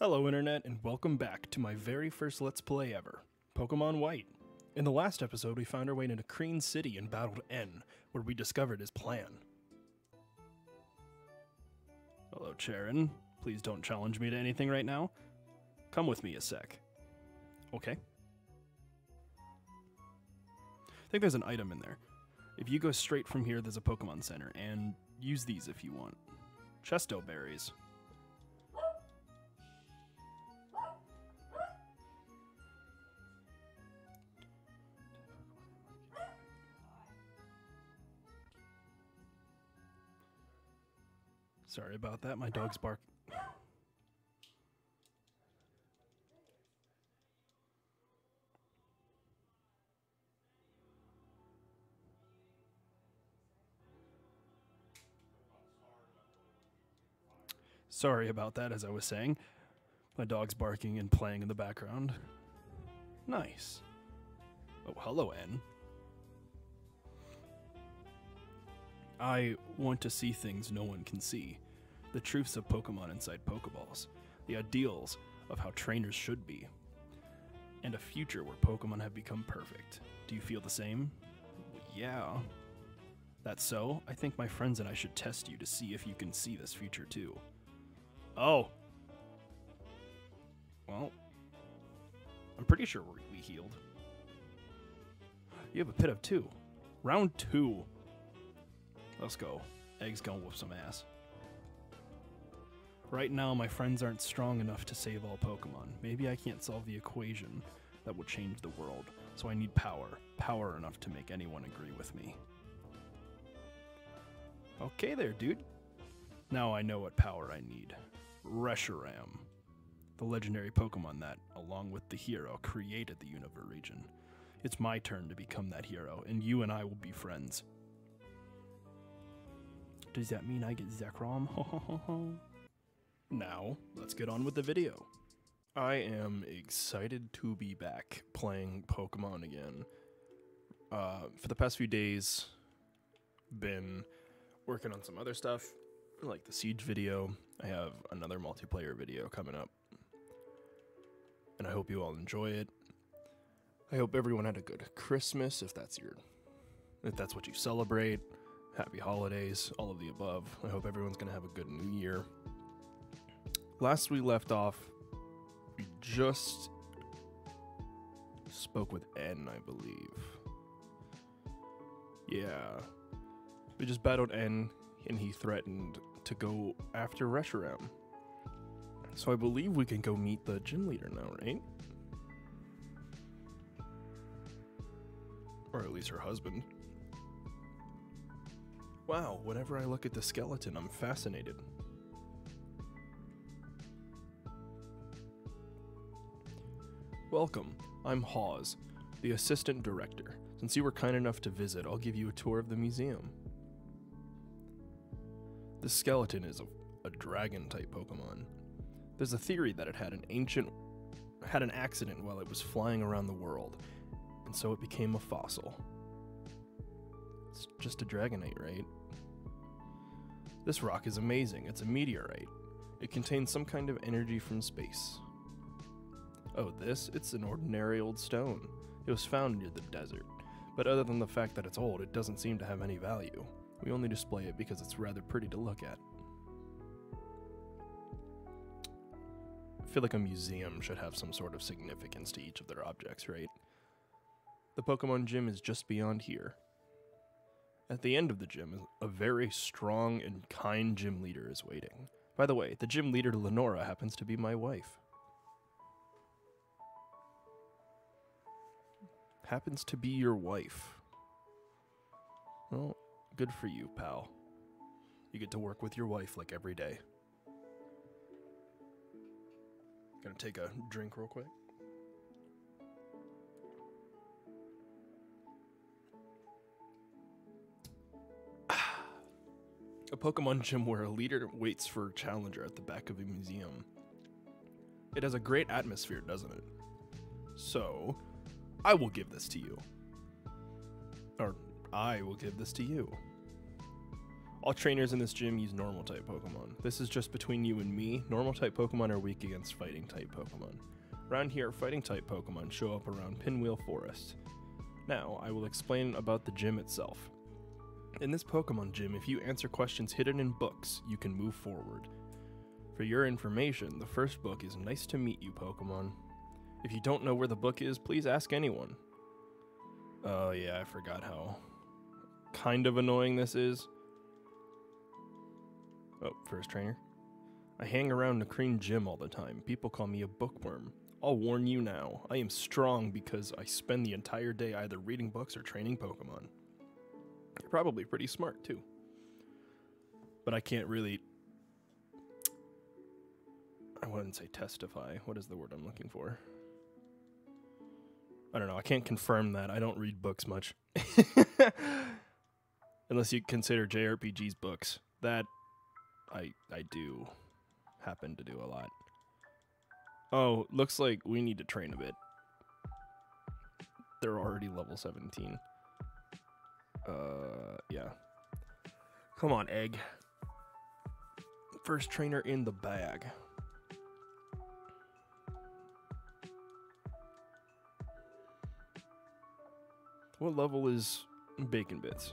Hello, Internet, and welcome back to my very first Let's Play ever Pokemon White. In the last episode, we found our way into Kreen City and battled N, where we discovered his plan. Hello, Cheren. Please don't challenge me to anything right now. Come with me a sec. Okay. I think there's an item in there. If you go straight from here, there's a Pokemon Center, and use these if you want. Chesto berries. Sorry about that. My dog's bark. Sorry about that, as I was saying. My dog's barking and playing in the background. Nice. Oh, hello, N. I want to see things no one can see. The truths of Pokemon inside Pokeballs. The ideals of how trainers should be. And a future where Pokemon have become perfect. Do you feel the same? Yeah. That's so? I think my friends and I should test you to see if you can see this future too. Oh. Well, I'm pretty sure we healed. You have a pit of two. Round two. Let's go. Egg's gonna whoop some ass. Right now, my friends aren't strong enough to save all Pokemon. Maybe I can't solve the equation that will change the world, so I need power. Power enough to make anyone agree with me. Okay, there, dude. Now I know what power I need. Reshiram, the legendary Pokemon that, along with the hero, created the Unova region. It's my turn to become that hero, and you and I will be friends. Does that mean I get Zekrom? now, let's get on with the video. I am excited to be back playing Pokemon again. Uh, for the past few days, been working on some other stuff, like the Siege video. I have another multiplayer video coming up. And I hope you all enjoy it. I hope everyone had a good Christmas if that's your if that's what you celebrate. Happy holidays, all of the above. I hope everyone's going to have a good new year. Last we left off, we just spoke with N, I believe. Yeah. We just battled N, and he threatened to go after Reshiram. So I believe we can go meet the gym leader now, right? Or at least her husband. Wow, whenever I look at the skeleton, I'm fascinated. Welcome, I'm Hawes, the assistant director. Since you were kind enough to visit, I'll give you a tour of the museum. This skeleton is a, a dragon type Pokemon. There's a theory that it had an ancient had an accident while it was flying around the world, and so it became a fossil. It's just a Dragonite, right? This rock is amazing. It's a meteorite. It contains some kind of energy from space. Oh, this? It's an ordinary old stone. It was found near the desert. But other than the fact that it's old, it doesn't seem to have any value. We only display it because it's rather pretty to look at. I feel like a museum should have some sort of significance to each of their objects, right? The Pokemon gym is just beyond here. At the end of the gym, a very strong and kind gym leader is waiting. By the way, the gym leader, Lenora, happens to be my wife. Happens to be your wife. Well, good for you, pal. You get to work with your wife like every day. Gonna take a drink real quick. a Pokemon gym where a leader waits for a challenger at the back of a museum. It has a great atmosphere, doesn't it? So, I will give this to you. Or, I will give this to you. All trainers in this gym use normal type Pokemon. This is just between you and me. Normal type Pokemon are weak against fighting type Pokemon. Around here, fighting type Pokemon show up around Pinwheel Forest. Now, I will explain about the gym itself. In this Pokemon gym, if you answer questions hidden in books, you can move forward. For your information, the first book is Nice to Meet You, Pokemon. If you don't know where the book is, please ask anyone. Oh, yeah, I forgot how kind of annoying this is. Oh, first trainer. I hang around Nacrene Gym all the time. People call me a bookworm. I'll warn you now, I am strong because I spend the entire day either reading books or training Pokemon. You're probably pretty smart, too. But I can't really. I wouldn't say testify. What is the word I'm looking for? I don't know. I can't confirm that. I don't read books much. Unless you consider JRPGs books. That I I do happen to do a lot. Oh, looks like we need to train a bit. They're already level 17. Uh, yeah. Come on, Egg. First trainer in the bag. What level is Bacon Bits?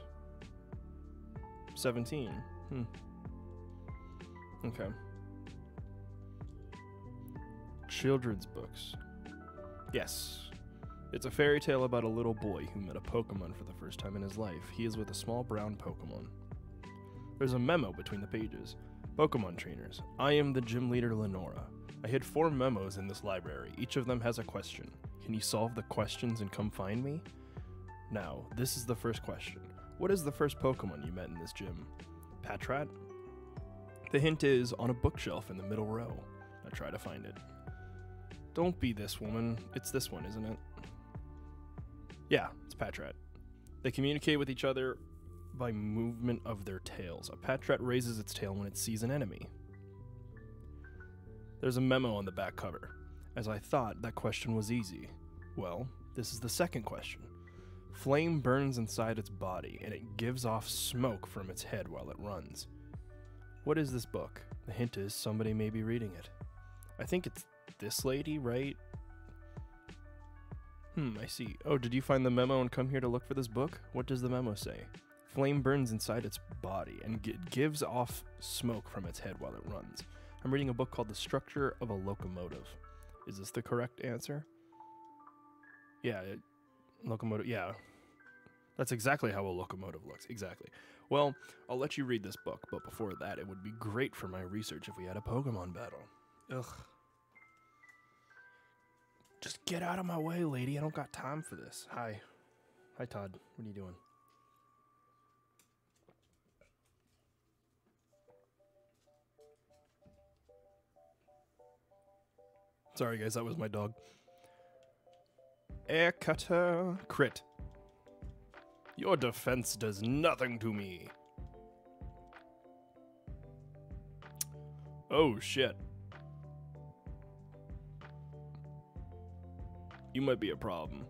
17. Hmm. Okay. Children's books. Yes. It's a fairy tale about a little boy who met a Pokemon for the first time in his life. He is with a small brown Pokemon. There's a memo between the pages. Pokemon trainers. I am the gym leader Lenora. I hid four memos in this library. Each of them has a question. Can you solve the questions and come find me? Now, this is the first question. What is the first Pokemon you met in this gym? Patrat? The hint is on a bookshelf in the middle row. I try to find it. Don't be this woman. It's this one, isn't it? Yeah, it's Patrat. They communicate with each other by movement of their tails. A Patrat raises its tail when it sees an enemy. There's a memo on the back cover. As I thought, that question was easy. Well, this is the second question. Flame burns inside its body, and it gives off smoke from its head while it runs. What is this book? The hint is somebody may be reading it. I think it's this lady, right? Hmm, I see. Oh, did you find the memo and come here to look for this book? What does the memo say? Flame burns inside its body and it gives off smoke from its head while it runs. I'm reading a book called The Structure of a Locomotive. Is this the correct answer? Yeah, it, locomotive. Yeah, that's exactly how a locomotive looks. Exactly. Well, I'll let you read this book, but before that, it would be great for my research if we had a Pokemon battle. Ugh. Just get out of my way, lady. I don't got time for this. Hi. Hi, Todd. What are you doing? Sorry, guys. That was my dog. Air cutter crit. Your defense does nothing to me. Oh shit. You might be a problem.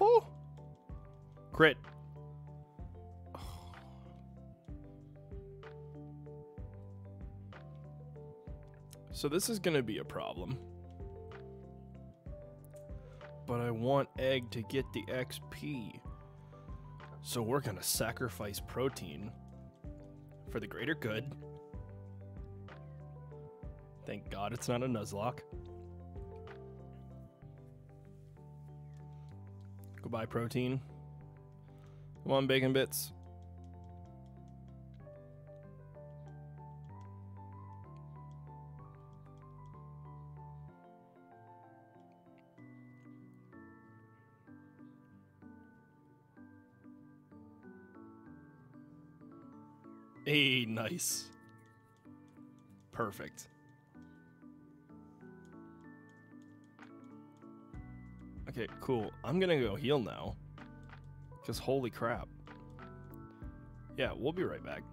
Oh! Crit. So this is gonna be a problem but I want Egg to get the XP. So we're gonna sacrifice protein for the greater good. Thank God it's not a Nuzlocke. Goodbye, protein. Come on, bacon bits. Hey, nice. Perfect. Okay, cool. I'm gonna go heal now. Because holy crap. Yeah, we'll be right back.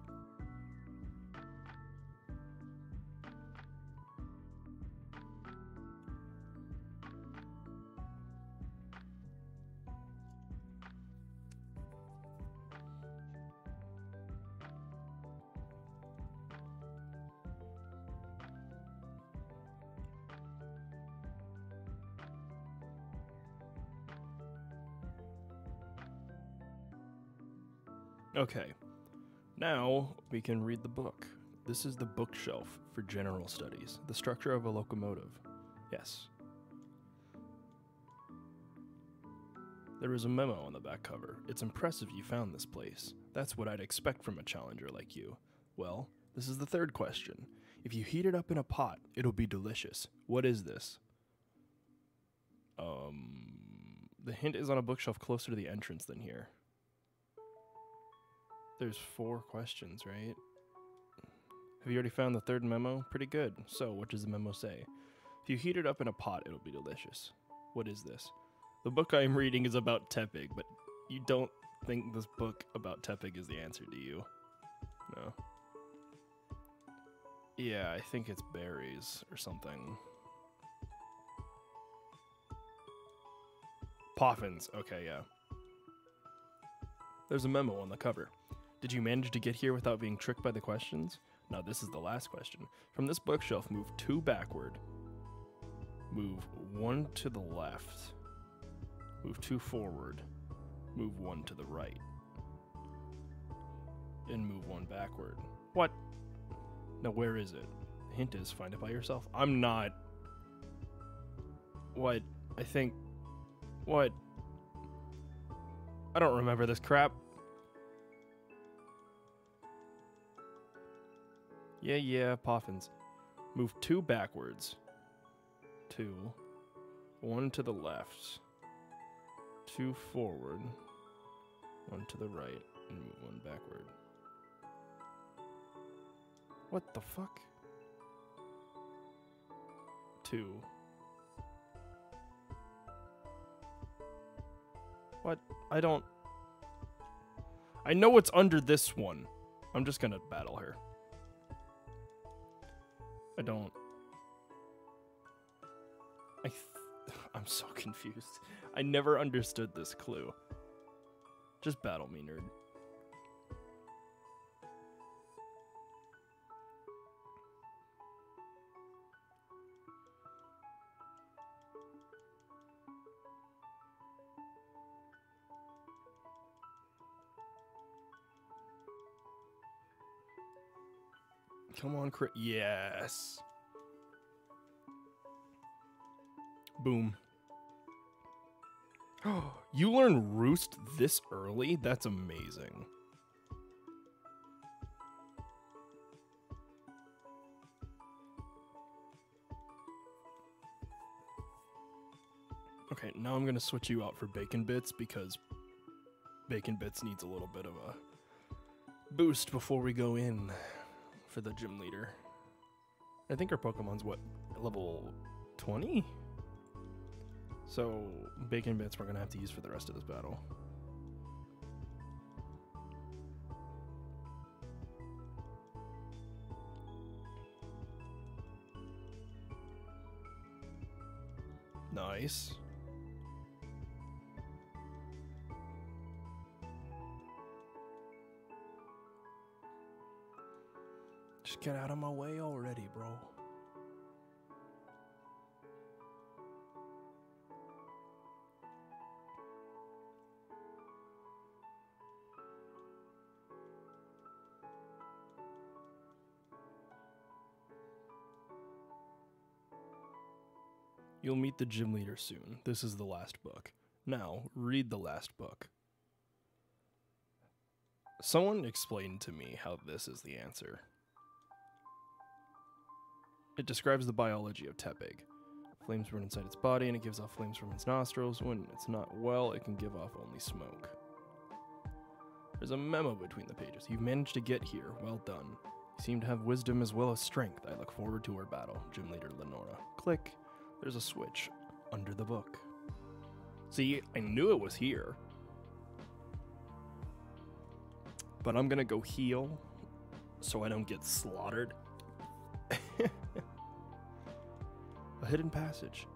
Okay. Now we can read the book. This is the bookshelf for general studies. The structure of a locomotive. Yes. There is a memo on the back cover. It's impressive you found this place. That's what I'd expect from a challenger like you. Well, this is the third question. If you heat it up in a pot, it'll be delicious. What is this? Um, the hint is on a bookshelf closer to the entrance than here. There's four questions, right? Have you already found the third memo? Pretty good. So, what does the memo say? If you heat it up in a pot, it'll be delicious. What is this? The book I am reading is about Tepig, but you don't think this book about Tepig is the answer, do you? No. Yeah, I think it's berries or something. Poffins. Okay, yeah. There's a memo on the cover. Did you manage to get here without being tricked by the questions? Now, this is the last question. From this bookshelf, move two backward. Move one to the left. Move two forward. Move one to the right. And move one backward. What? Now, where is it? The hint is find it by yourself. I'm not. What? I think. What? I don't remember this crap. Yeah, yeah, Poffins. Move two backwards. Two. One to the left. Two forward. One to the right. And move one backward. What the fuck? Two. What? I don't... I know it's under this one. I'm just gonna battle her. I don't. I. I'm so confused. I never understood this clue. Just battle me, nerd. Come on, crit. Yes. Boom. Oh, you learn Roost this early? That's amazing. Okay, now I'm gonna switch you out for Bacon Bits because Bacon Bits needs a little bit of a boost before we go in for the gym leader. I think our Pokemon's what level 20? So bacon bits we're gonna have to use for the rest of this battle. Nice. Just get out of my way already, bro. You'll meet the gym leader soon. This is the last book. Now, read the last book. Someone explained to me how this is the answer. It describes the biology of Tepig. Flames burn inside its body and it gives off flames from its nostrils. When it's not well, it can give off only smoke. There's a memo between the pages. You've managed to get here. Well done. You seem to have wisdom as well as strength. I look forward to our battle. Gym leader Lenora. Click. There's a switch under the book. See, I knew it was here. But I'm gonna go heal so I don't get slaughtered. Hidden passage.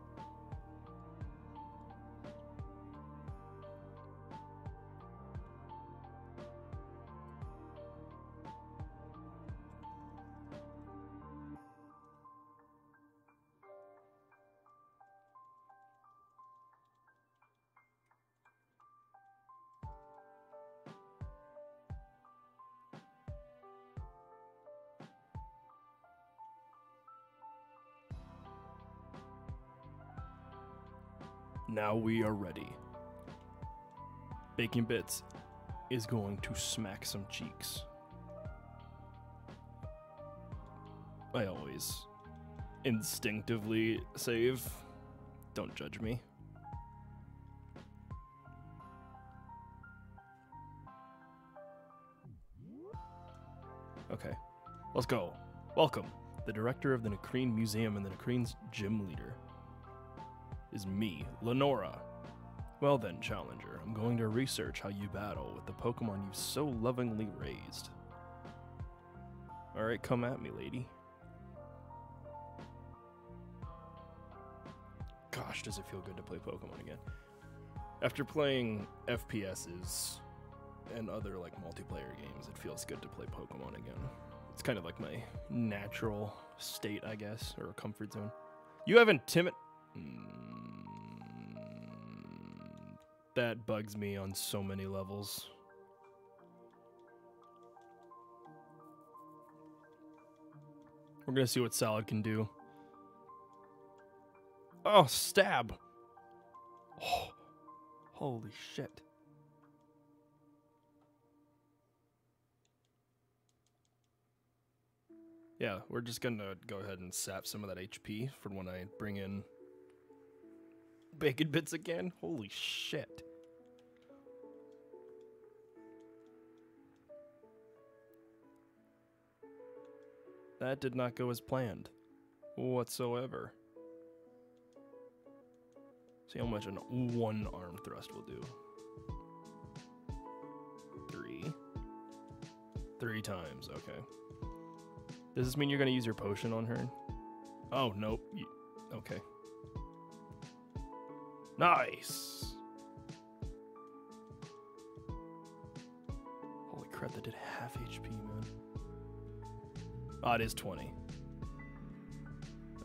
Now we are ready. Bacon Bits is going to smack some cheeks. I always instinctively save. Don't judge me. Okay, let's go. Welcome. The director of the Nacrene Museum and the Nacrene's gym leader is me, Lenora. Well then, Challenger, I'm going to research how you battle with the Pokemon you've so lovingly raised. Alright, come at me, lady. Gosh, does it feel good to play Pokemon again. After playing FPSs and other like multiplayer games, it feels good to play Pokemon again. It's kind of like my natural state, I guess, or comfort zone. You haven't timid. Mm, that bugs me on so many levels. We're gonna see what Salad can do. Oh, stab! Oh, holy shit. Yeah, we're just gonna go ahead and sap some of that HP for when I bring in bacon bits again. Holy shit. That did not go as planned whatsoever. See how much an one arm thrust will do. Three. Three times, okay. Does this mean you're gonna use your potion on her? Oh, nope. Okay. Nice! Holy crap, that did half HP, man. Ah, oh, it is 20.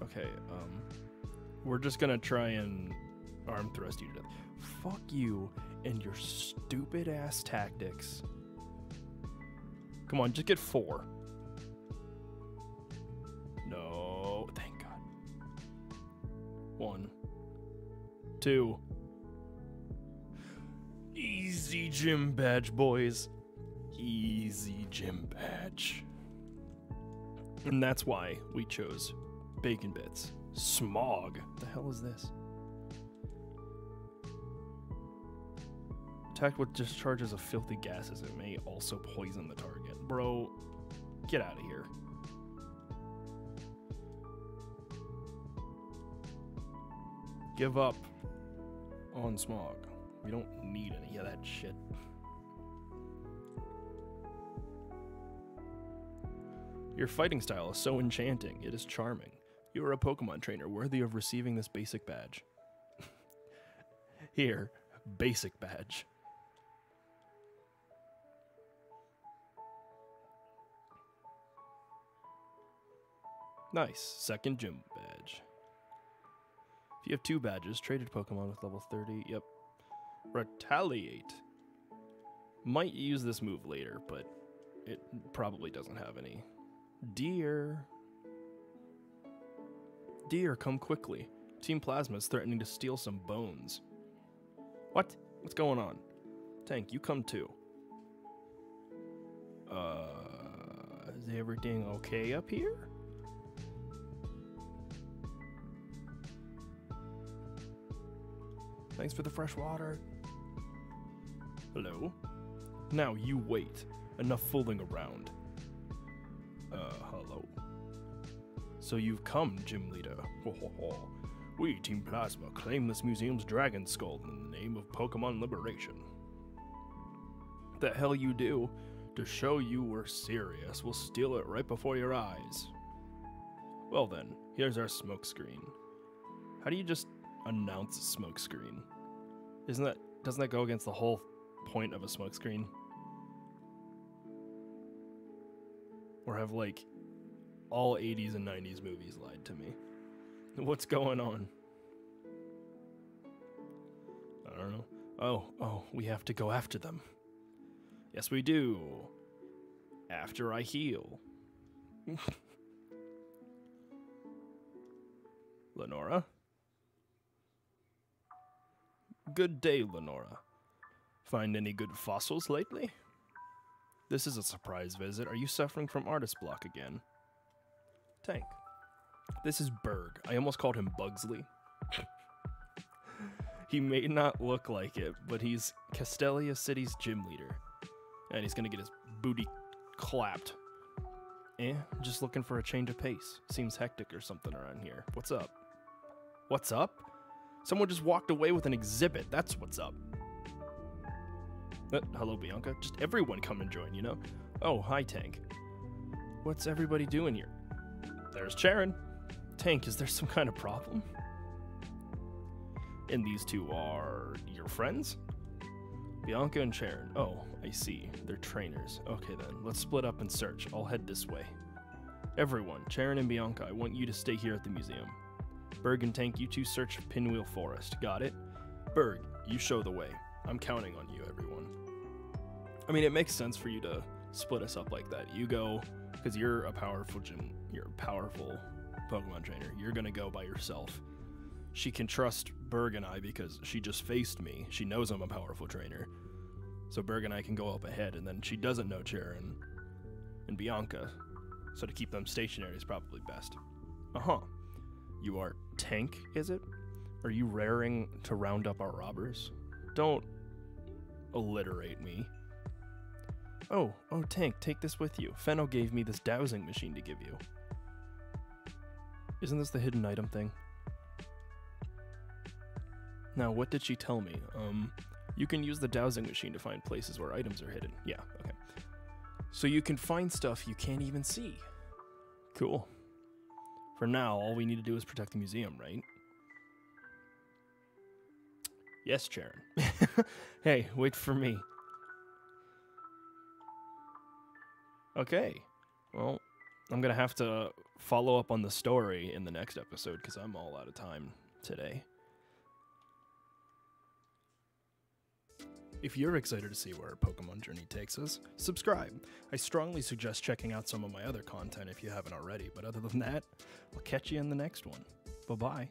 Okay, um... We're just gonna try and arm thrust you to death. Fuck you and your stupid ass tactics. Come on, just get four. No, thank God. One, two. Easy gym badge, boys. Easy gym badge. And that's why we chose Bacon Bits. Smog. What The hell is this? Attacked with discharges of filthy gases, it may also poison the target. Bro, get out of here. Give up on smog. We don't need any of that shit. Your fighting style is so enchanting, it is charming. You are a Pokemon trainer worthy of receiving this basic badge. Here, basic badge. Nice. Second gym you have two badges, traded Pokemon with level 30. Yep. Retaliate. Might use this move later, but it probably doesn't have any. Dear. Dear, come quickly. Team Plasma is threatening to steal some bones. What? What's going on? Tank, you come too. Uh, is everything okay up here? Thanks for the fresh water. Hello? Now you wait. Enough fooling around. Uh, hello. So you've come, Gym Leader. Ho ho ho. We, Team Plasma, claim this museum's Dragon Skull in the name of Pokemon Liberation. The hell you do? To show you we're serious, we'll steal it right before your eyes. Well then, here's our smokescreen. How do you just announce a smokescreen? Isn't that doesn't that go against the whole point of a smokescreen? Or have like all 80s and 90s movies lied to me? What's going on? I don't know. Oh, oh, we have to go after them. Yes, we do. After I heal. Lenora? Good day, Lenora. Find any good fossils lately? This is a surprise visit. Are you suffering from artist block again? Tank. This is Burgh. I almost called him Bugsley. he may not look like it, but he's Castelia City's gym leader. And he's gonna get his booty clapped. Eh, just looking for a change of pace. Seems hectic or something around here. What's up? What's up? Someone just walked away with an exhibit. That's what's up. Uh, hello, Bianca. Just everyone come and join, you know? Oh, hi, Tank. What's everybody doing here? There's Cheren. Tank, is there some kind of problem? And these two are your friends? Bianca and Cheren. Oh, I see. They're trainers. Okay then, let's split up and search. I'll head this way. Everyone, Cheren and Bianca, I want you to stay here at the museum. Burgh and Tank, you two search Pinwheel Forest. Got it? Burgh, you show the way. I'm counting on you, everyone. I mean, it makes sense for you to split us up like that. You go, because you're a powerful gym, you're a powerful Pokemon trainer. You're gonna go by yourself. She can trust Burgh and I because she just faced me. She knows I'm a powerful trainer. So Burgh and I can go up ahead, and then she doesn't know Cheren and Bianca. So to keep them stationary is probably best. Uh huh. You are Tank, is it? Are you raring to round up our robbers? Don't alliterate me. Oh, oh, Tank, take this with you. Fennel gave me this dowsing machine to give you. Isn't this the hidden item thing? Now, what did she tell me? Um, you can use the dowsing machine to find places where items are hidden. Yeah, okay. So you can find stuff you can't even see. Cool. For now, all we need to do is protect the museum, right? Yes, Cheren. hey, wait for me. Okay. Well, I'm going to have to follow up on the story in the next episode because I'm all out of time today. If you're excited to see where our Pokemon journey takes us, subscribe. I strongly suggest checking out some of my other content if you haven't already, but other than that, I'll catch you in the next one. Bye bye.